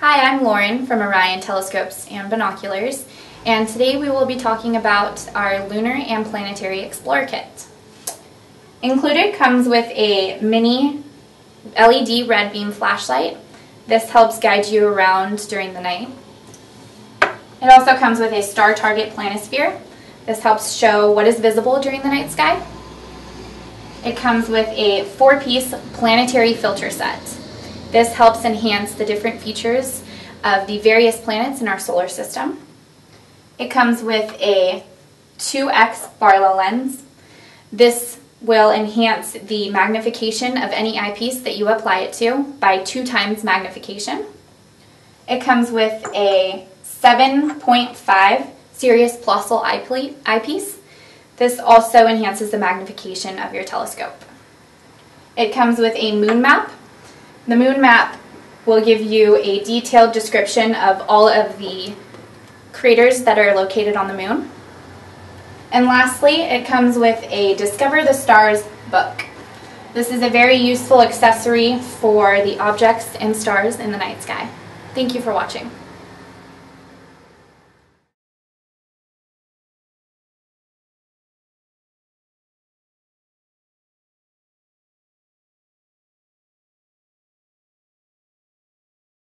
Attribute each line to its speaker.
Speaker 1: Hi, I'm Lauren from Orion Telescopes and Binoculars, and today we will be talking about our Lunar and Planetary Explorer Kit. Included comes with a mini LED red beam flashlight. This helps guide you around during the night. It also comes with a star target planisphere. This helps show what is visible during the night sky. It comes with a four-piece planetary filter set. This helps enhance the different features of the various planets in our solar system. It comes with a 2x Barlow lens. This will enhance the magnification of any eyepiece that you apply it to by two times magnification. It comes with a 7.5 Sirius Plossl eyepiece. This also enhances the magnification of your telescope. It comes with a moon map the moon map will give you a detailed description of all of the craters that are located on the moon. And lastly, it comes with a Discover the Stars book. This is a very useful accessory for the objects and stars in the night sky. Thank you for watching.